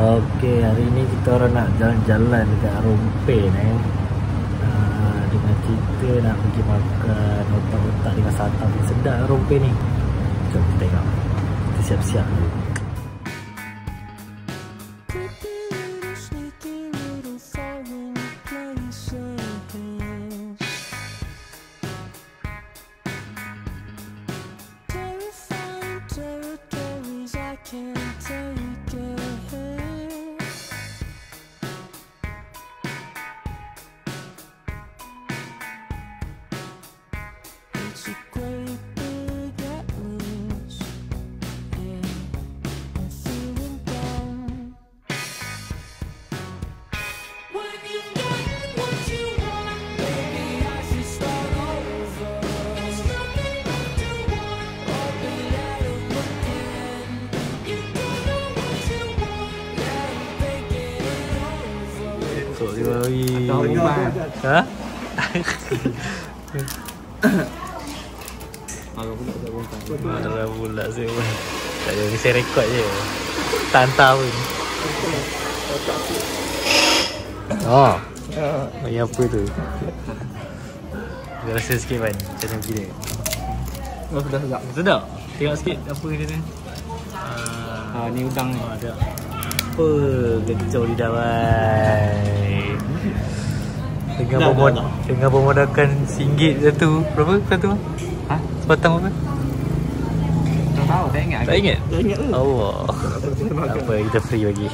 Okey, hari ni kita orang nak jalan-jalan dekat Rompe ni. Uh, dengan cerita nak pergi makan otak-otak dengan santap yang sedap Rompe ni. Jom kita tengok. Kita siap-siap dulu. Tok dia bagi. Atau rumah. Ha? Marah pula tak bongkar. Marah pula pun. Tak ada, saya rekod je. Tantau pun. Oh. Bagi apa tu? Dia rasa sikit man. Macam mana pergi dia? Oh, sudah sedap. Sedap? Tengok sikit apa dia ni. Ah, ni udang ni. Oh, ada. Apa kecoh lidah bhai. Dengan Dah, pemod dah, dah. dengan pemodalkan RM1 satu. Berapa satu? Ha? Sepatang berapa? Tak tahu, tak ingat. Tak ingat? Tak ingat? Allah. Tak apa, kita free bagi.